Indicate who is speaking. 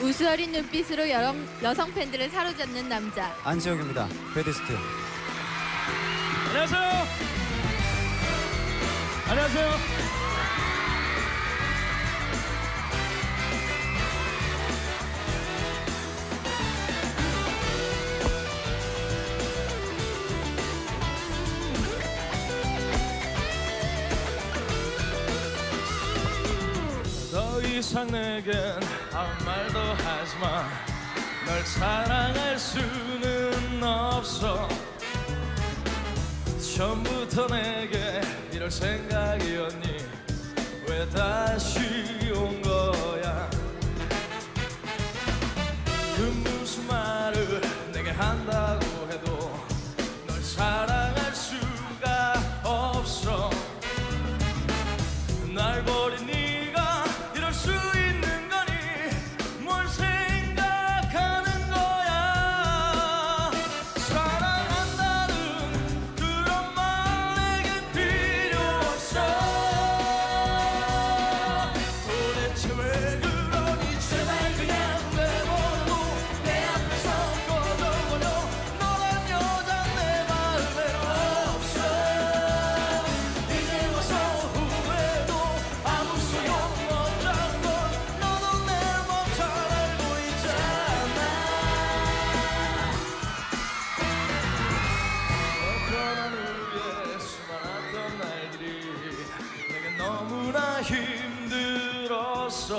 Speaker 1: 우수어린 눈빛으로 여성, 여성 팬들을 사로잡는 남자.
Speaker 2: 안지혁입니다. 베디스트.
Speaker 3: 안녕하세요. 안녕하세요. 이상 내겐 아무 말도 하지 마. 널 사랑할 수는 없어. 처음부터 내게 이럴 생각이었니? 왜 다시 힘들었어